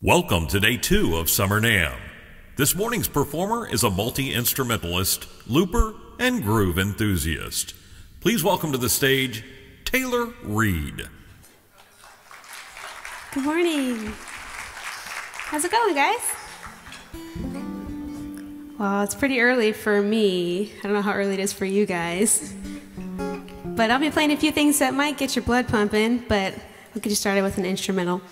Welcome to day two of Summer NAMM. This morning's performer is a multi instrumentalist, looper, and groove enthusiast. Please welcome to the stage Taylor Reed. Good morning. How's it going, guys? Well, it's pretty early for me. I don't know how early it is for you guys. But I'll be playing a few things that might get your blood pumping, but I'll get you started with an instrumental.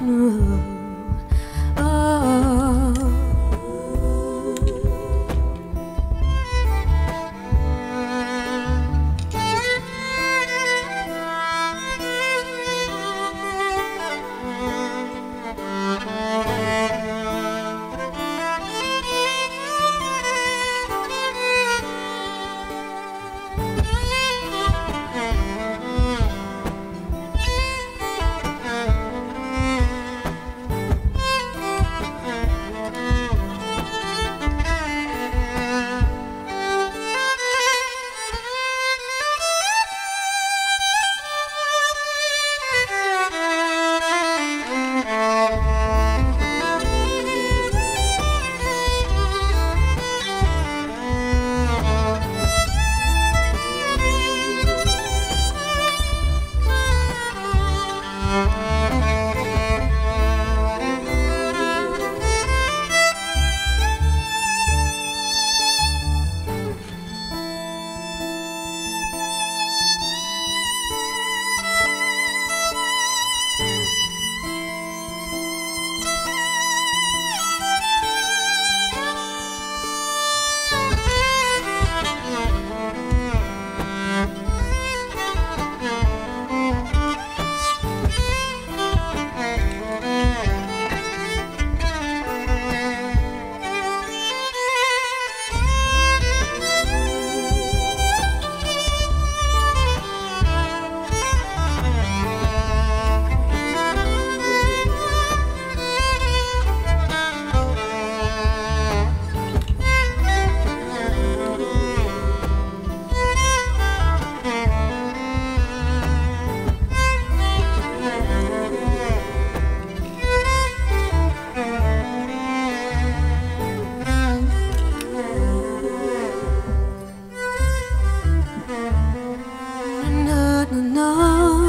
No. don't know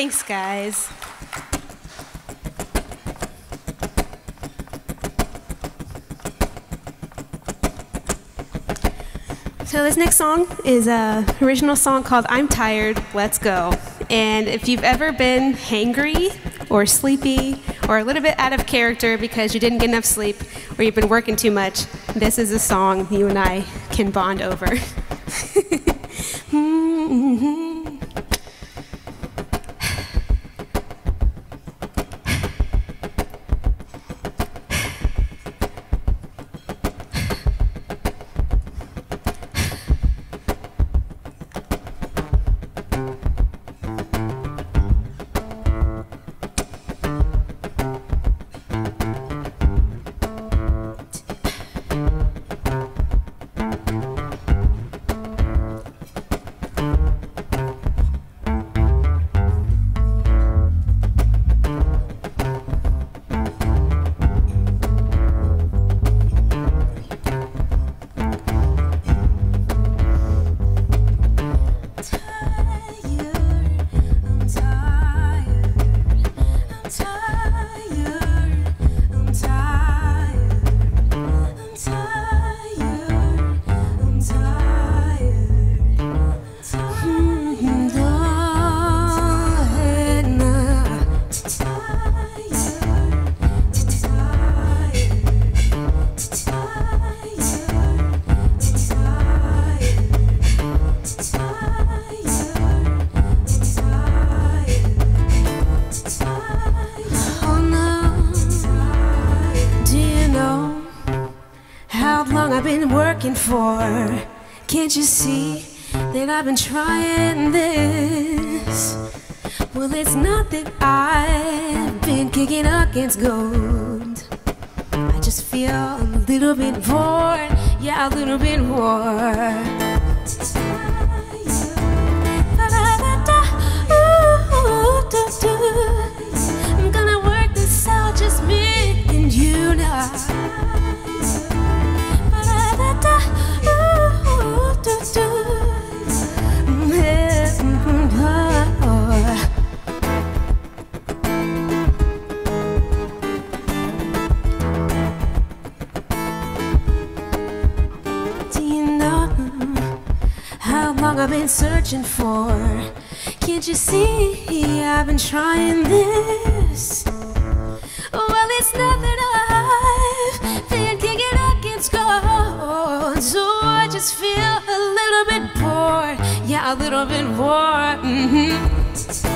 Thanks, guys. So this next song is a original song called "I'm Tired, Let's Go." And if you've ever been hangry or sleepy or a little bit out of character because you didn't get enough sleep or you've been working too much, this is a song you and I can bond over. I've been trying this? Well, it's not that I've been kicking against gold. I just feel a little bit bored. Yeah, a little bit bored. Been trying this? Well, it's not that I've been kicking against gold, so I just feel a little bit bored. Yeah, a little bit bored. hmm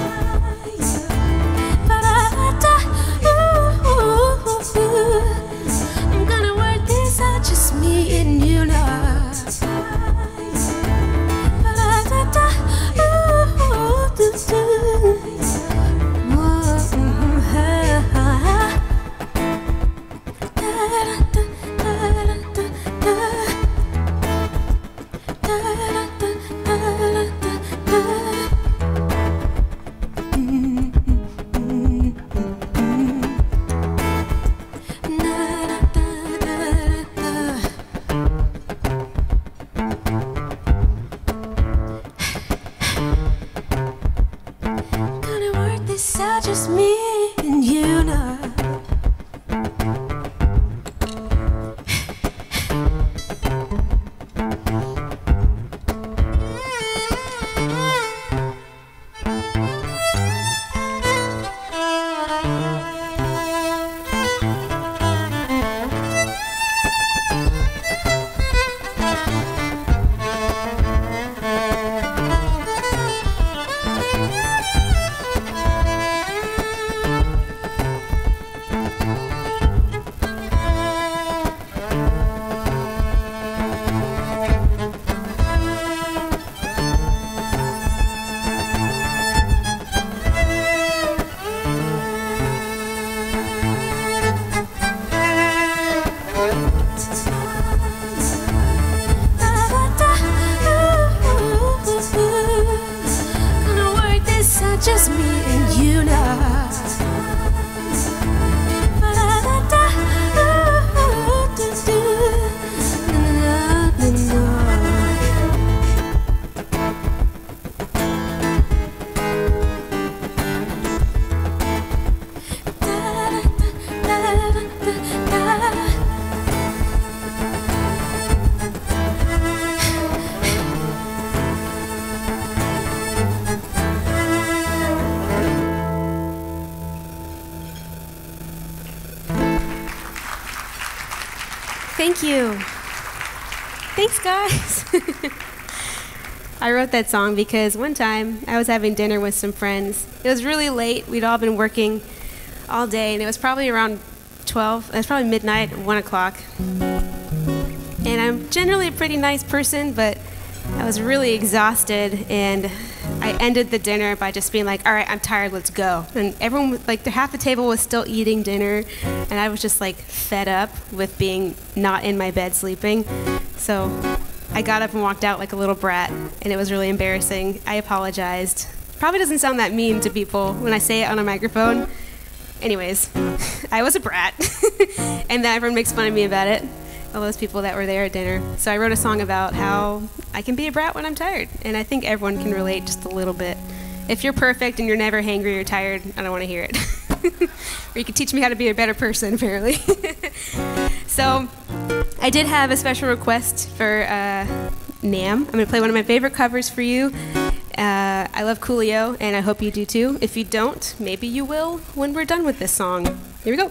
Thank you. Thanks, guys. I wrote that song because one time I was having dinner with some friends. It was really late. We'd all been working all day, and it was probably around 12. It was probably midnight, 1 o'clock. And I'm generally a pretty nice person, but I was really exhausted, and I ended the dinner by just being like, "All right, I'm tired. Let's go." And everyone, like, half the table was still eating dinner, and I was just like fed up with being not in my bed sleeping. So I got up and walked out like a little brat, and it was really embarrassing. I apologized. Probably doesn't sound that mean to people when I say it on a microphone. Anyways, I was a brat, and then everyone makes fun of me about it all those people that were there at dinner. So I wrote a song about how I can be a brat when I'm tired, and I think everyone can relate just a little bit. If you're perfect and you're never hangry or tired, I don't want to hear it. or you could teach me how to be a better person, apparently. so I did have a special request for uh, NAMM. I'm going to play one of my favorite covers for you. Uh, I love Coolio, and I hope you do too. If you don't, maybe you will when we're done with this song. Here we go.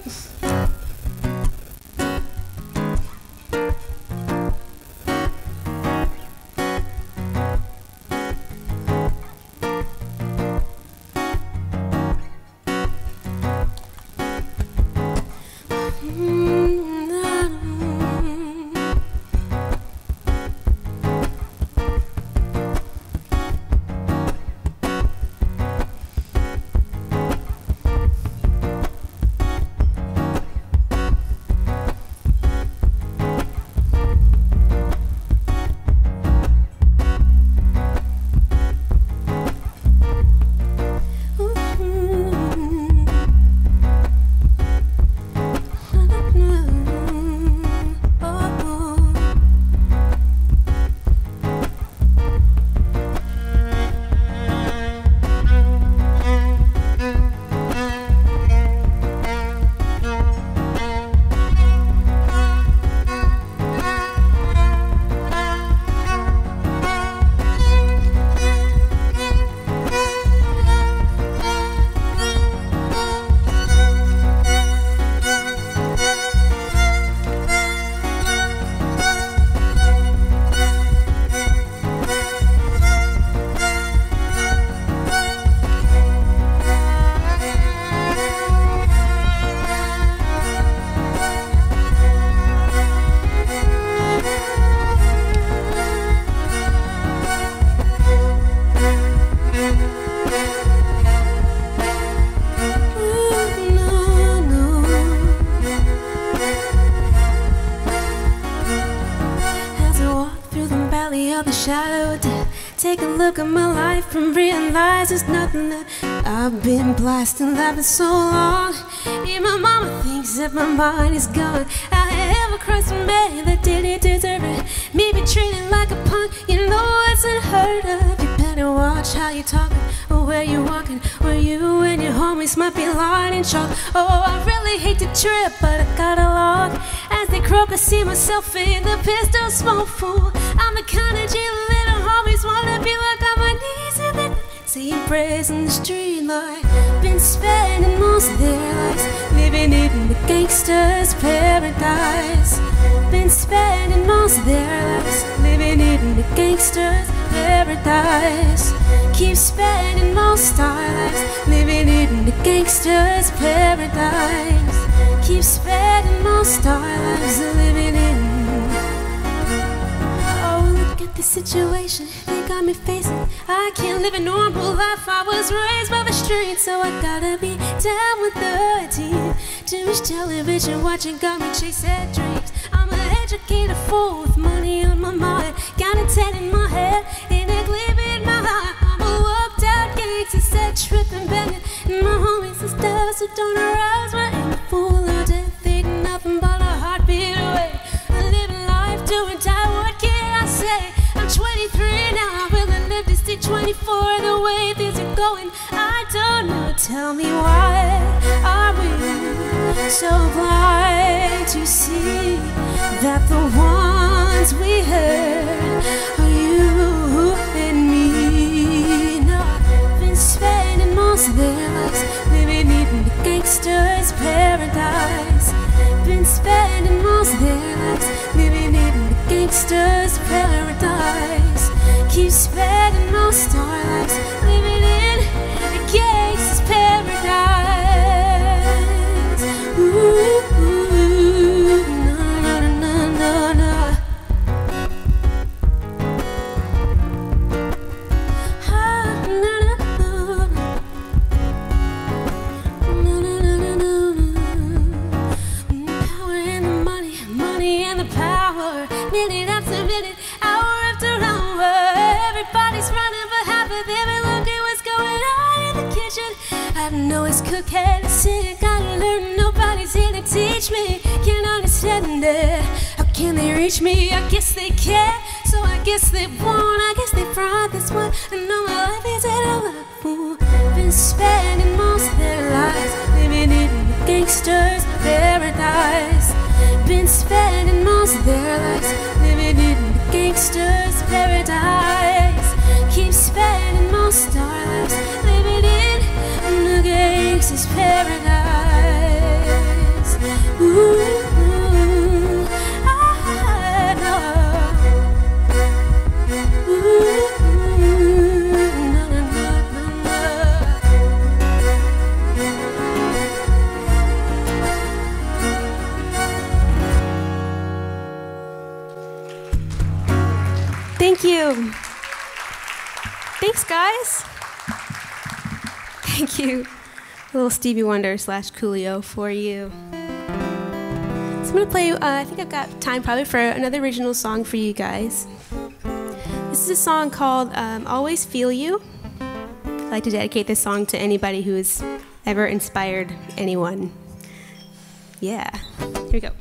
I've been blasting for so long. Even my mama thinks that my mind is gone. I crossed a man that didn't deserve it. Me be treated like a punk, you know it's unheard of. You better watch how you talking or where you walking, where you and your homies might be lying in chalk. Oh, I really hate to trip, but I gotta log. As they croak, I see myself in the pistol smoke fool. I'm the kind of G little homies wanna be like saying prayers in the street like been spending most of their lives living in the gangster's paradise. Been spending most of their lives living in the gangster's paradise. Keep spending most our lives living in the gangster's paradise. Keep spending most our lives living in Oh, look at the situation they got me facing. I can't live a normal life. I was raised by the streets, so I gotta be down with the team. Too much television watching got me chasing dreams. I'm an educated fool with money on my mind. Got a ten in my head and a gleam in my eye. I'm a whooped out gangster, set tripping, banging. And my homies and stuff, so don't arouse my 24 the way things are going. I don't know, tell me why are we so blind know it's sick, gotta learn. Nobody's here to teach me. Can't understand it. How can they reach me? I guess they can't. So I guess they won't. I guess they brought this one. I know my life is at a fool. Been spending most of their lives living in a gangster's paradise. Been spending most of their lives living in a gangster's paradise. A little Stevie Wonder slash Coolio for you. So I'm gonna play. Uh, I think I've got time probably for another original song for you guys. This is a song called um, "Always Feel You." I'd like to dedicate this song to anybody who has ever inspired anyone. Yeah. Here we go.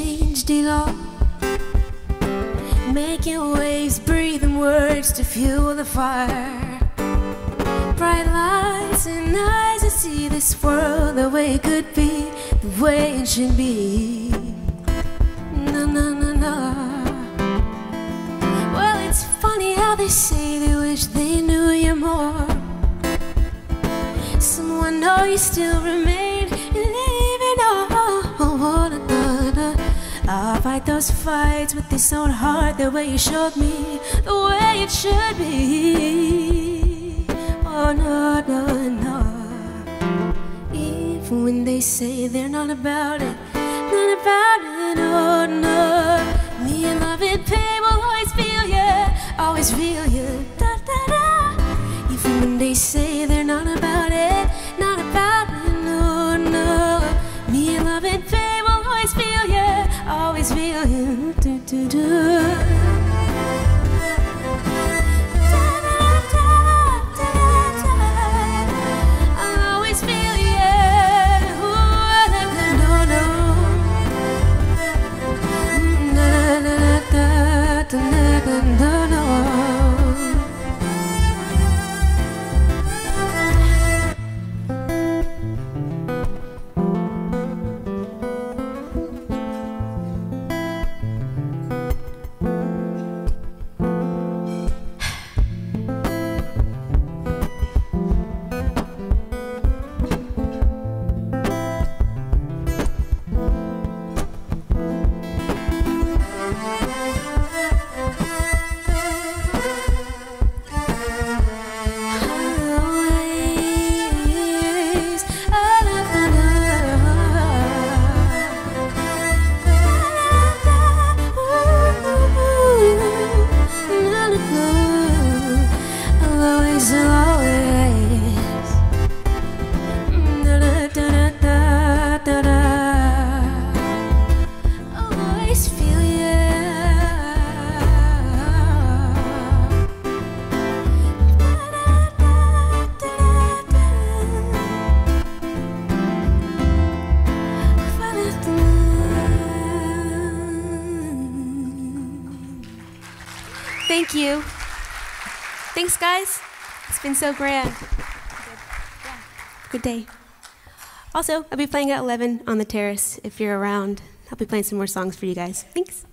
Changed it all. Making waves, breathing words to fuel the fire. Bright lights and eyes to see this world the way it could be, the way it should be. No, no, no, no. Well, it's funny how they say they wish they knew you more. Someone know you still remain fight those fights with this own heart the way you showed me, the way it should be. Oh no, no, no. Even when they say they're not about it, not about it, oh no. Me and love and pain will always feel you, always feel you. Da da da. Even when they say they're not about So grand. Good day. Also, I'll be playing at 11 on the terrace if you're around. I'll be playing some more songs for you guys. Thanks.